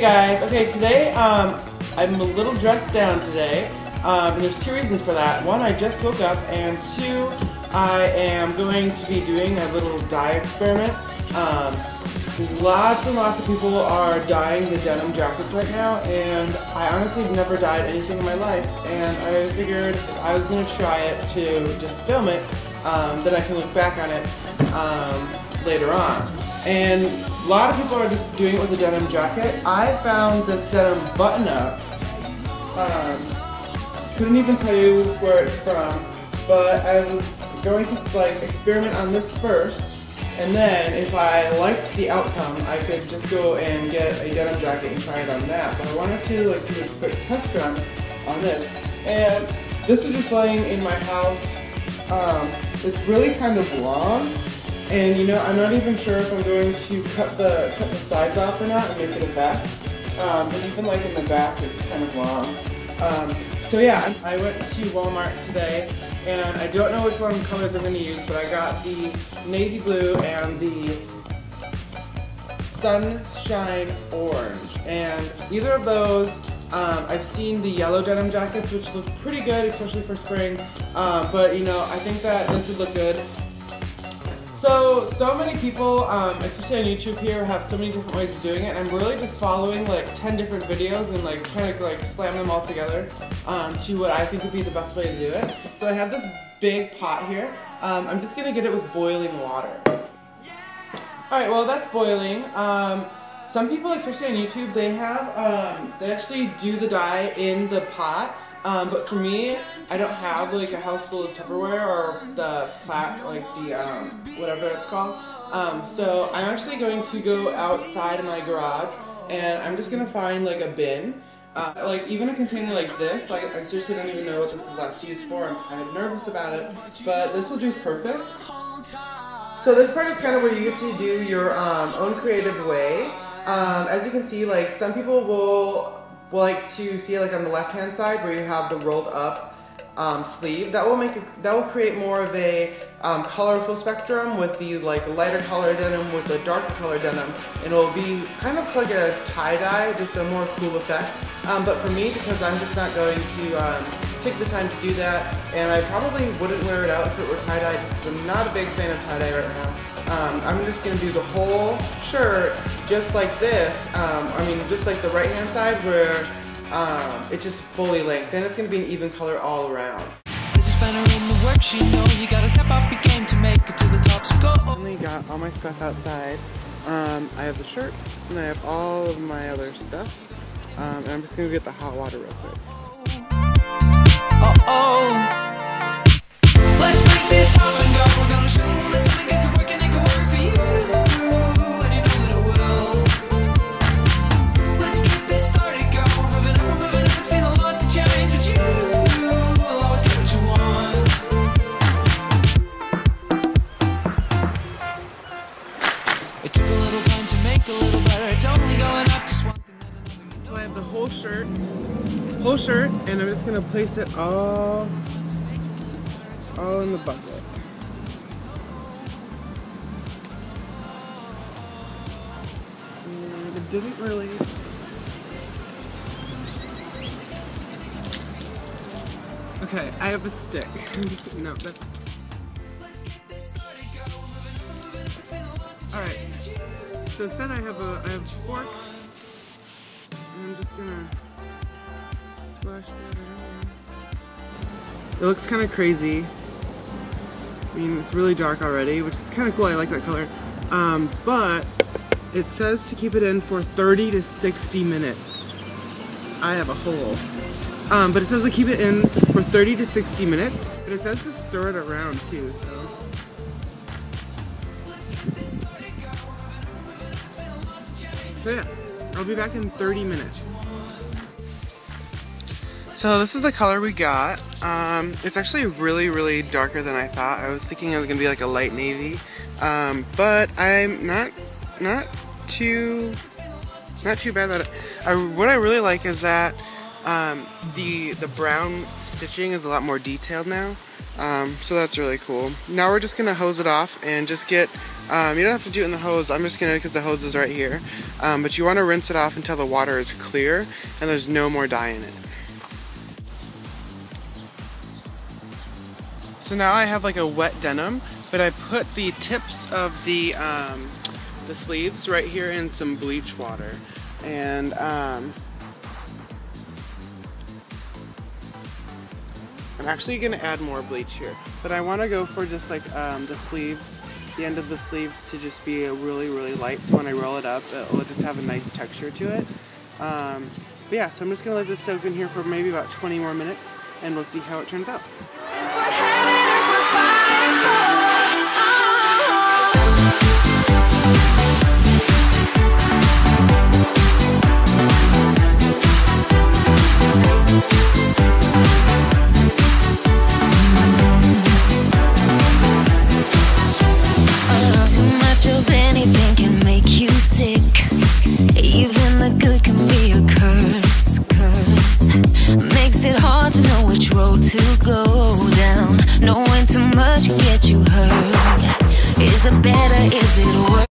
Guys, okay today um, I'm a little dressed down today um, and there's two reasons for that. One, I just woke up and two, I am going to be doing a little dye experiment. Um, lots and lots of people are dyeing the denim jackets right now and I honestly have never dyed anything in my life and I figured if I was going to try it to just film it, um, then I can look back on it um, later on. And lot of people are just doing it with a denim jacket. I found this denim button up. Um, couldn't even tell you where it's from, but I was going to like experiment on this first, and then if I liked the outcome, I could just go and get a denim jacket and try it on that. But I wanted to like do a quick test run on this, and this is just laying in my house. Um, it's really kind of long, and you know, I'm not even sure if I'm going to cut the cut the sides off or not and make it a vest. Um, but even like in the back, it's kind of long. Um, so yeah, I went to Walmart today, and I don't know which one colors I'm going to use, but I got the navy blue and the sunshine orange. And either of those, um, I've seen the yellow denim jackets, which look pretty good, especially for spring. Uh, but you know, I think that this would look good so, so many people, um, especially on YouTube here, have so many different ways of doing it. I'm really just following like 10 different videos and like trying to like slam them all together um, to what I think would be the best way to do it. So I have this big pot here. Um, I'm just gonna get it with boiling water. Alright, well that's boiling. Um, some people, especially on YouTube, they have, um, they actually do the dye in the pot um, but for me, I don't have like a house full of Tupperware or the plat, like the um, whatever it's called. Um, so I'm actually going to go outside in my garage and I'm just gonna find like a bin. Uh, like even a container like this, like I seriously don't even know what this is last used for. I'm kind of nervous about it, but this will do perfect. So this part is kind of where you get to do your um, own creative way. Um, as you can see, like some people will like to see like on the left hand side where you have the rolled up um, sleeve. That will make a, that will create more of a um, colorful spectrum with the like lighter color denim with the darker color denim. And it will be kind of like a tie-dye, just a more cool effect. Um, but for me, because I'm just not going to um, take the time to do that, and I probably wouldn't wear it out if it were tie-dye, because I'm not a big fan of tie-dye right now. Um, I'm just to do the whole shirt just like this. Um, I mean, just like the right hand side where um, it's just fully length. Then it's to be an even color all around. Works, you know, you Only got all my stuff outside. Um, I have the shirt and I have all of my other stuff. Um, and I'm just gonna get the hot water real quick. Uh oh. Let's make this happen, girl. We're gonna show you whole shirt and I'm just gonna place it all all in the bucket. And it didn't really Okay, I have a stick. no, that's Alright. So instead I have a I have a fork. And I'm just gonna It looks kind of crazy. I mean, it's really dark already, which is kind of cool. I like that color. Um, but it says to keep it in for 30 to 60 minutes. I have a hole. Um, but it says to keep it in for 30 to 60 minutes. But it says to stir it around too, so. So yeah, I'll be back in 30 minutes. So this is the color we got. Um, it's actually really, really darker than I thought. I was thinking it was gonna be like a light navy, um, but I'm not, not too, not too bad about it. I, what I really like is that um, the the brown stitching is a lot more detailed now, um, so that's really cool. Now we're just gonna hose it off and just get Um, you don't have to do it in the hose. I'm just gonna because the hose is right here. Um, but you want to rinse it off until the water is clear and there's no more dye in it. So now I have like a wet denim, but I put the tips of the um, the sleeves right here in some bleach water, and um, I'm actually gonna add more bleach here, but I want to go for just like um, the sleeves, the end of the sleeves to just be really really light, so when I roll it up, it'll just have a nice texture to it. Um, but yeah, so I'm just gonna let this soak in here for maybe about 20 more minutes, and we'll see how it turns out. Too much get you hurt. Is it better? Is it worse?